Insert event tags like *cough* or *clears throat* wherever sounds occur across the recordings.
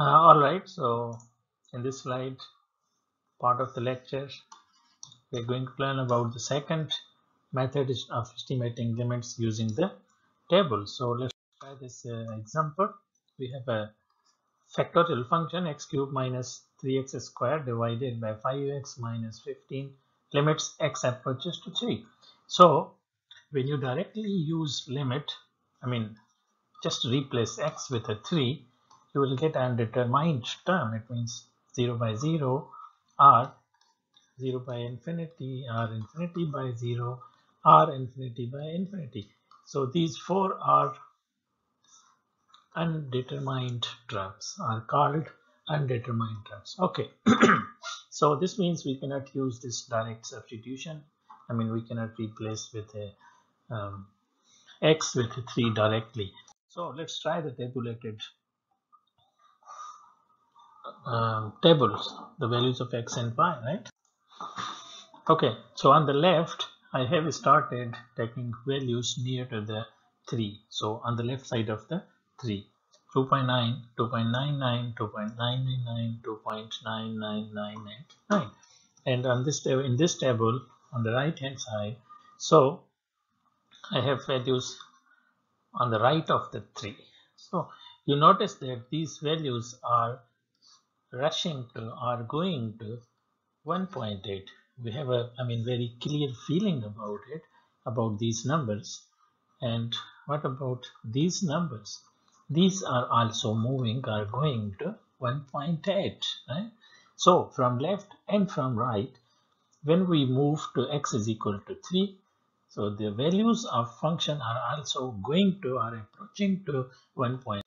Uh, all right, so in this slide, part of the lecture, we're going to learn about the second method of estimating limits using the table. So let's try this uh, example. We have a factorial function x cubed minus 3x squared divided by 5x minus 15 limits x approaches to 3. So when you directly use limit, I mean just replace x with a 3 you will get an undetermined term. It means 0 by 0 r 0 by infinity r infinity by 0 r infinity by infinity. So these four are undetermined terms are called undetermined terms. Okay. *clears throat* So this means we cannot use this direct substitution. I mean we cannot replace with a um, x with 3 directly. So let's try the tabulated um, tables, the values of x and y, right? Okay, so on the left, I have started taking values near to the 3. So on the left side of the 3, 2.9, 2.99, 2.999, 2.99999. And on this table, in this table, on the right hand side, so I have values on the right of the 3. So you notice that these values are rushing to or going to 1.8 we have a i mean very clear feeling about it about these numbers. And what about these numbers? These are also moving are going to 1.8 right? So from left and from right when we move to x is equal to 3 so the values of function are also going to are approaching to 1.8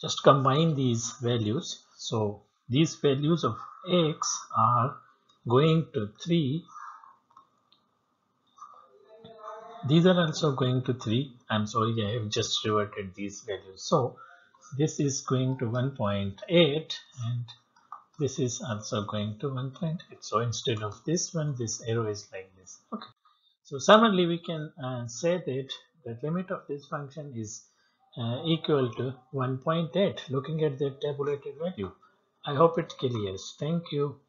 just combine these values. So these values of x are going to 3 these are also going to 3 i'm sorry i have just reverted these values. So this is going to 1.8 and this is also going to 1.8 so instead of this one this arrow is like this. Okay. So similarly we can uh, say that the limit of this function is uh, equal to 1.8 looking at the tabulated value i hope it clears. Thank you